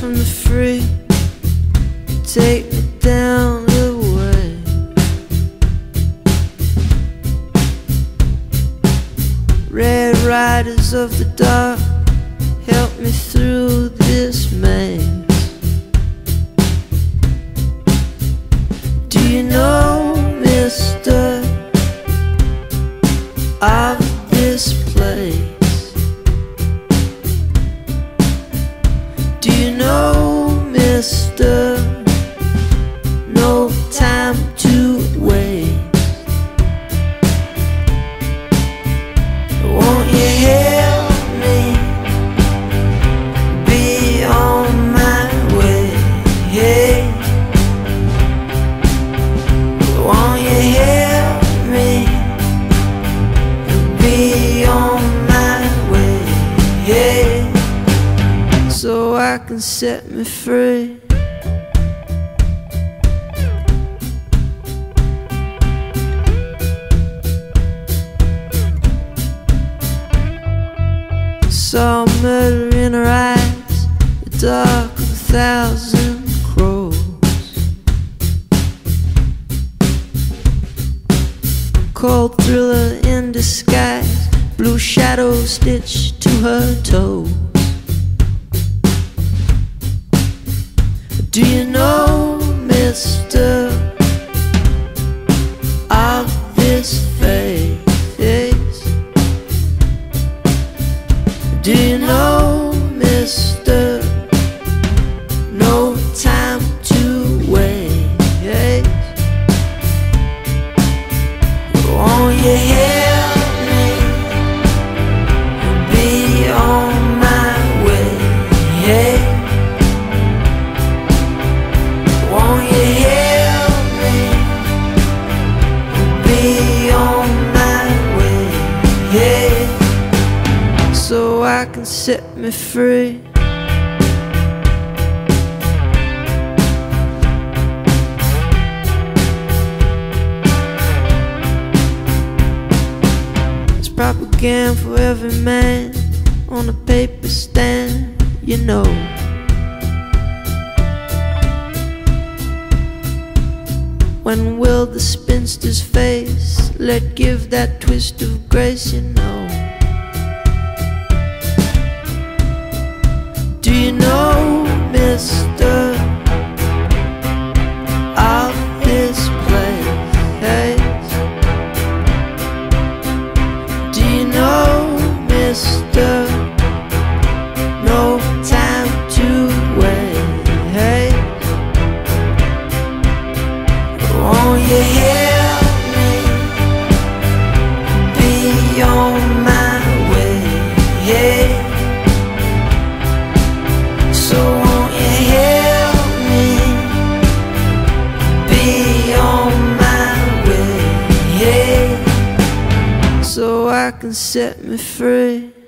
from the free Take me down the way. Red riders of the dark Help me through this maze. Do you know, mister I've mister, no time to waste? Won't you help me be on my way? Won't you help me be on my way? So I can set me free. Saw murder in her eyes, the dark of a thousand crows. Cold thriller in disguise, blue shadow stitched to her toes. Do you know, mister, Do you know, mister? I can set me free. It's propaganda for every man on a paper stand, you know. When will the spinster's face let give that twist of grace, you know? Help me be on my way? So won't you help me be on my way? So I can set me free.